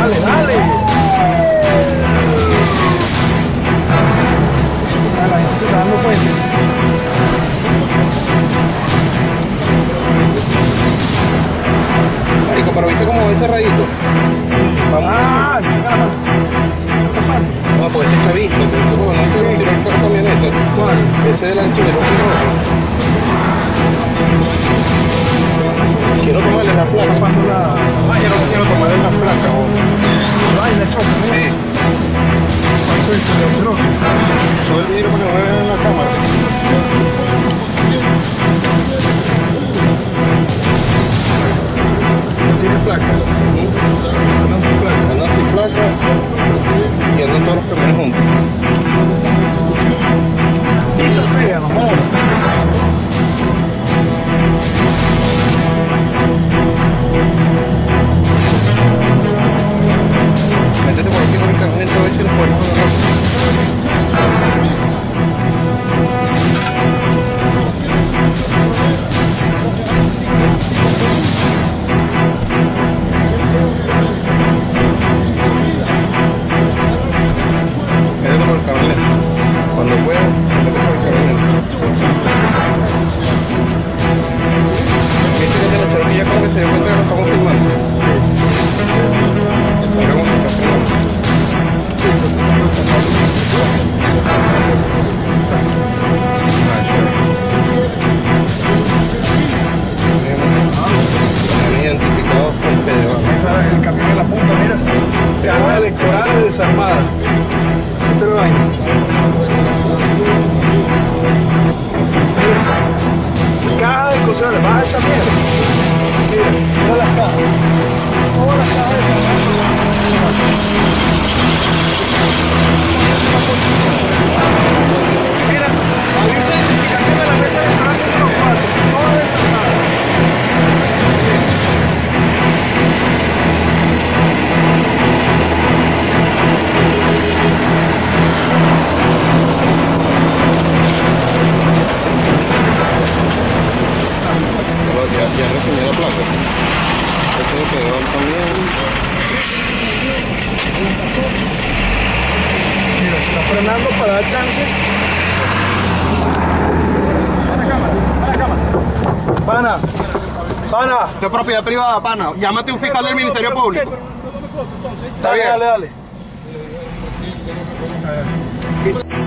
Dale, dale. La gente se está dando cuenta. Marico, pero viste cómo va cerradito. Vamos. Ah. Esta parte. No, pues este chavito, que ese huevo no el carro camioneta. ¿Cuál? Ese ancho No tiene placa. No sin placa. Andan sin placas y andan todos los camiones juntos. Desarmada. Este lo hay. fechamento. ya recibí la placa. Este es el pedón también. Mira, se está frenando para dar chance. Para. Pana, pana. De propiedad privada, pana. Llámate un fiscal del Ministerio Público. Está bien, dale, dale. dale.